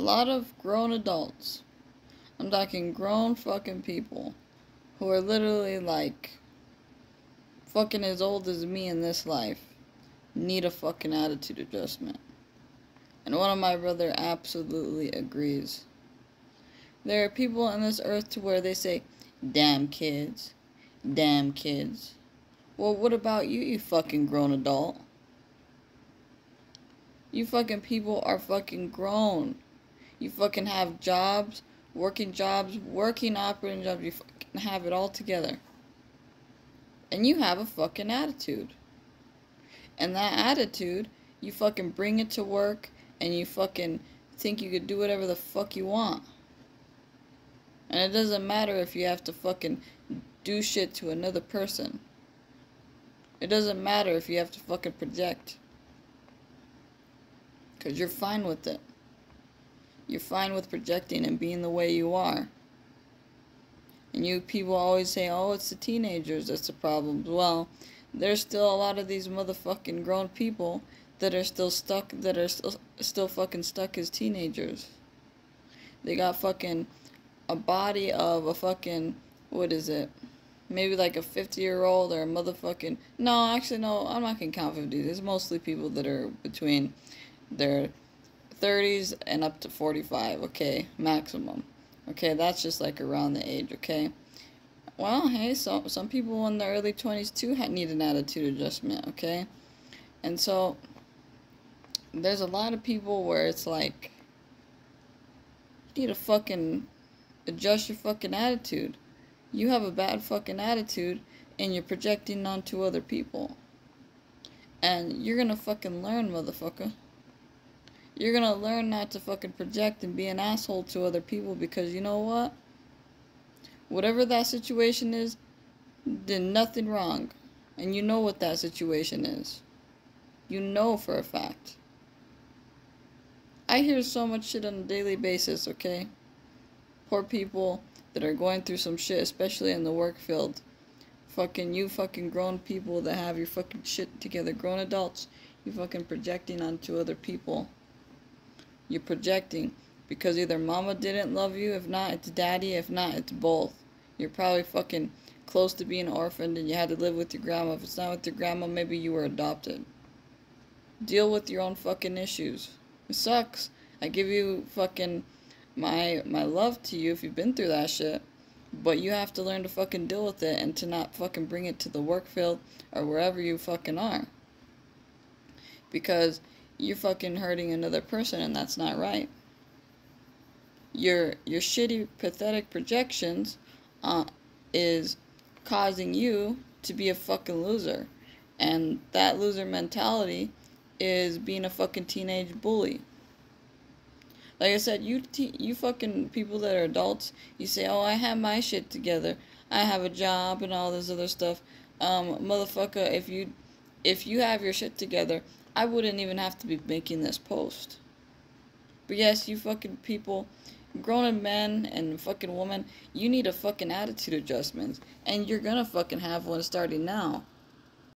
lot of grown adults, I'm talking grown fucking people, who are literally like fucking as old as me in this life, need a fucking attitude adjustment. And one of my brother absolutely agrees. There are people on this earth to where they say, damn kids, damn kids. Well, what about you, you fucking grown adult? You fucking people are fucking grown. You fucking have jobs, working jobs, working operating jobs. You fucking have it all together. And you have a fucking attitude. And that attitude, you fucking bring it to work and you fucking think you could do whatever the fuck you want. And it doesn't matter if you have to fucking do shit to another person. It doesn't matter if you have to fucking project. Because you're fine with it. You're fine with projecting and being the way you are. And you people always say, oh, it's the teenagers that's the problem. Well, there's still a lot of these motherfucking grown people that are still stuck, that are still, still fucking stuck as teenagers. They got fucking a body of a fucking, what is it? maybe like a 50 year old or a motherfucking no actually no i'm not gonna count 50 it's mostly people that are between their 30s and up to 45 okay maximum okay that's just like around the age okay well hey so some people in their early 20s too need an attitude adjustment okay and so there's a lot of people where it's like you need to fucking adjust your fucking attitude you have a bad fucking attitude and you're projecting onto other people. And you're gonna fucking learn, motherfucker. You're gonna learn not to fucking project and be an asshole to other people because you know what? Whatever that situation is, did nothing wrong. And you know what that situation is. You know for a fact. I hear so much shit on a daily basis, okay? Poor people that are going through some shit, especially in the work field. Fucking you fucking grown people that have your fucking shit together, grown adults, you fucking projecting onto other people. You're projecting because either mama didn't love you, if not, it's daddy, if not, it's both. You're probably fucking close to being orphaned and you had to live with your grandma. If it's not with your grandma, maybe you were adopted. Deal with your own fucking issues. It sucks. I give you fucking my my love to you if you've been through that shit. But you have to learn to fucking deal with it and to not fucking bring it to the work field or wherever you fucking are. Because you're fucking hurting another person and that's not right. Your your shitty pathetic projections uh, is causing you to be a fucking loser. And that loser mentality is being a fucking teenage bully. Like I said, you te- you fucking people that are adults, you say, "Oh, I have my shit together. I have a job and all this other stuff." Um, motherfucker, if you if you have your shit together, I wouldn't even have to be making this post. But yes, you fucking people, grown men and fucking women, you need a fucking attitude adjustment, and you're gonna fucking have one starting now.